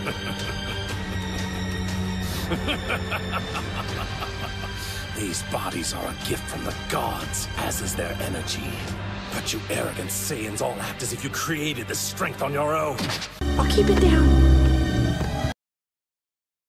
These bodies are a gift from the gods, as is their energy. But you arrogant Saiyans all act as if you created this strength on your own. I'll keep it down.